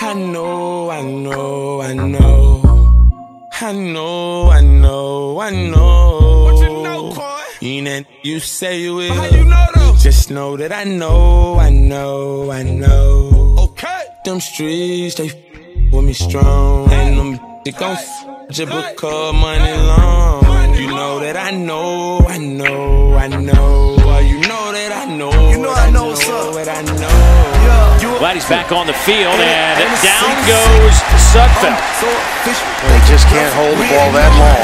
I know, I know, I know. I know, I know, I know. What you know, Coy? You ain't that you say you will. How you know though? Just know that I know, I know, I know. Okay. Them streets, they f- with me strong. And them they gon' f- just because money long. You know that I know, I know, I know. Glad he's back on the field, and and down goes Sudfeld. They just can't hold the ball that long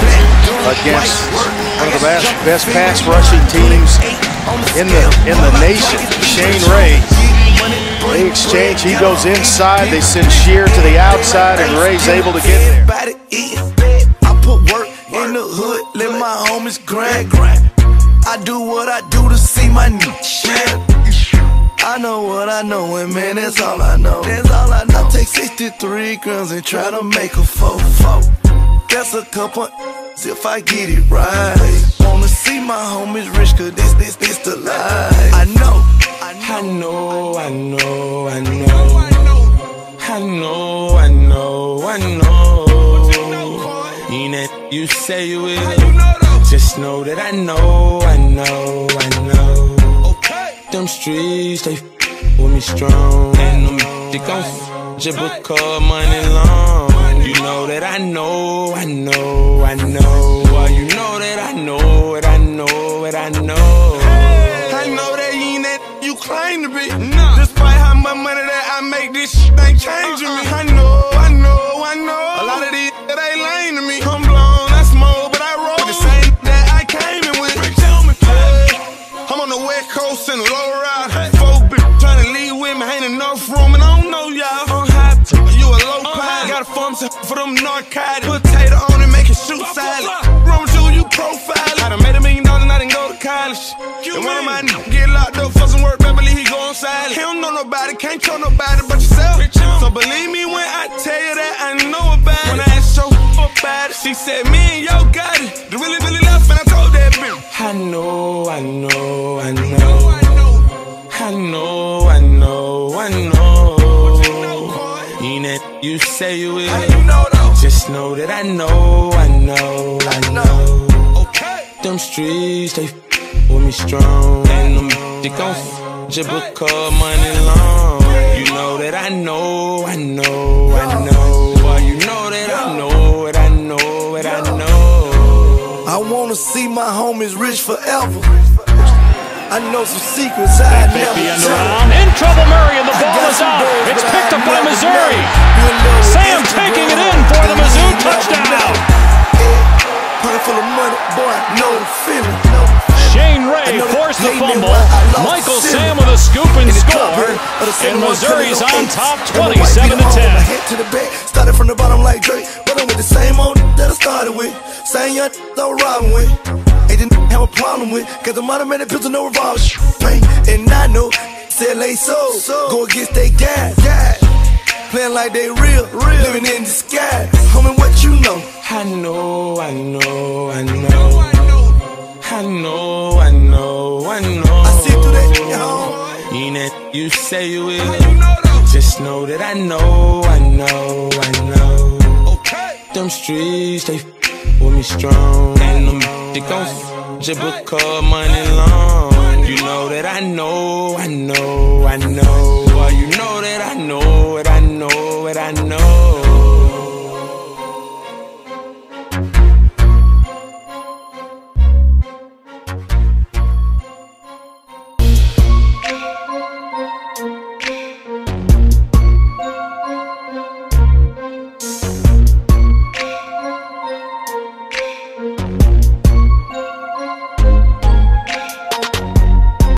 against one of the best, best pass rushing teams in the in the nation. Shane Ray. They exchange. He goes inside. They send Shear to the outside, and Ray's able to get there. I put work in the hood, let my homies grind. I do what I do to see my new shit. I know what I know, and man, that's all I know. That's all I know. I take 63 grams and try to make a four four. That's a couple if I get it right. Wanna see my homies rich, cause this, this, this the life. I know, I know. know, I know, I know. I know, I know, I know. You that you say you will. Know? Just know that I know, I know, I know. Them streets, they with me strong. And them they gon' just because money long. You know that I know, I know, I know. Well, you know that I know it, I know it, I know. I know that you ain't that you claim to be. Nah. Despite how much money that I make, this shit ain't changing me. Uh-uh. I know, I west in a low ride. Four bitch trying to leave with me, ain't enough room, and I don't know y'all. I'm high, you a low uh-huh. pie. Got a farm for them narcotics. Potato on it, make it shoot salad. Wrong with you, profile. I done made a million dollars and I didn't go to college. And one of my niggas get locked up for some work, Beverly, he going silent. He don't know nobody, can't tell nobody but yourself. So believe me when I tell you that I know about it. When I asked your about it, she said, me I know. You ain't that you say you will. You know though. Just know that I know, I know, I know. Okay. Them streets, they f- with me strong. And them they gon' just because money long. You know that I know, I know, I know. Well, you know that I know it, I know it, I know. I wanna see my homies rich forever. I know some secrets I never Be tell. around. In trouble, Murray, and the I ball is out. birds, It's picked up by Missouri. You know Sam taking it in for the Mizzou you never touchdown. know. Pocket full of money, boy, I know the feeling. Shane Ray know forced the fumble. while I lost Michael the Sam with a scoop and In score. club, of the And Missouri's on Eights. top And 27 to 10. head to the back. Started from the bottom like Drake, but I'm with the same old that I started with. Same young that I'm riding with. Have a problem with, cause I'm automatic pistol, no revolver. Bang. And I know, say LA soul, go against they guys. Playing like they real, living in the sky. Homie, what you know? I know, I know, I know. I know. I know, I know, I see through that, you know. You ain't that you say you will. Just know that I know, I know, I know. Okay. Them streets, they f- with me strong. And them they gon' culture because money long. You know that I know, I know, I know. Well, you know that I know it, I know it, I know.